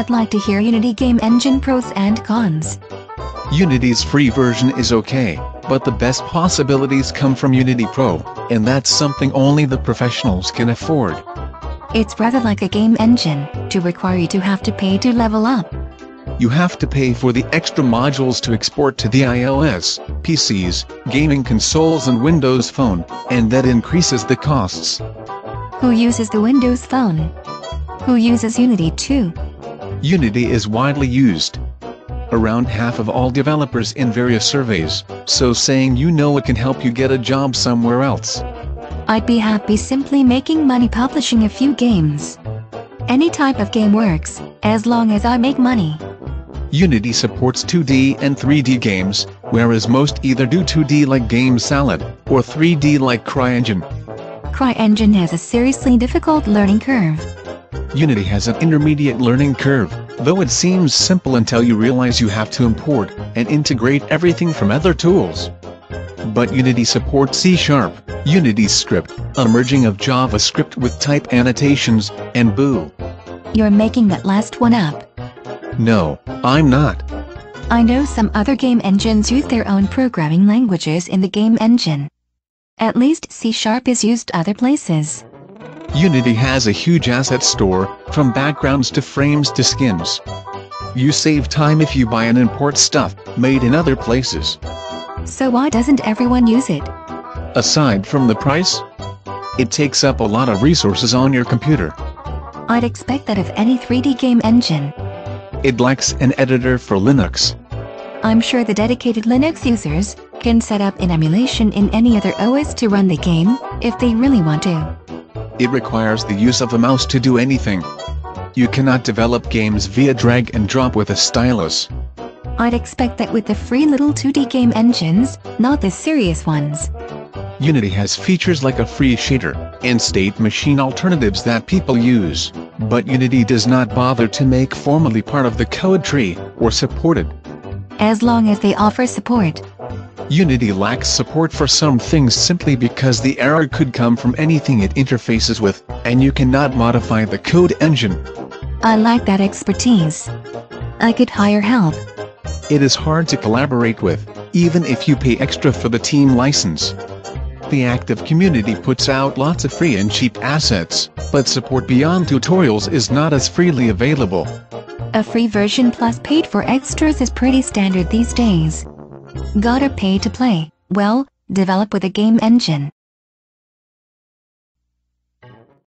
I'd like to hear Unity Game Engine pros and cons. Unity's free version is okay, but the best possibilities come from Unity Pro, and that's something only the professionals can afford. It's rather like a game engine, to require you to have to pay to level up. You have to pay for the extra modules to export to the iOS, PCs, gaming consoles and Windows Phone, and that increases the costs. Who uses the Windows Phone? Who uses Unity too? Unity is widely used. Around half of all developers in various surveys, so saying you know it can help you get a job somewhere else. I'd be happy simply making money publishing a few games. Any type of game works, as long as I make money. Unity supports 2D and 3D games, whereas most either do 2D like GameSalad, or 3D like CryEngine. CryEngine has a seriously difficult learning curve. Unity has an intermediate learning curve, though it seems simple until you realize you have to import and integrate everything from other tools. But Unity supports C-Sharp, Unity Script, a merging of JavaScript with type annotations, and Boo. You're making that last one up. No, I'm not. I know some other game engines use their own programming languages in the game engine. At least C-Sharp is used other places. Unity has a huge asset store, from backgrounds to frames to skins. You save time if you buy and import stuff made in other places. So why doesn't everyone use it? Aside from the price, it takes up a lot of resources on your computer. I'd expect that of any 3D game engine. It lacks an editor for Linux. I'm sure the dedicated Linux users can set up an emulation in any other OS to run the game, if they really want to. It requires the use of a mouse to do anything. You cannot develop games via drag and drop with a stylus. I'd expect that with the free little 2D game engines, not the serious ones. Unity has features like a free shader and state machine alternatives that people use, but Unity does not bother to make formally part of the code tree or support it. As long as they offer support. Unity lacks support for some things simply because the error could come from anything it interfaces with, and you cannot modify the code engine. I lack that expertise. I could hire help. It is hard to collaborate with, even if you pay extra for the team license. The active community puts out lots of free and cheap assets, but support beyond tutorials is not as freely available. A free version plus paid for extras is pretty standard these days. Gotta pay to play, well, develop with a game engine.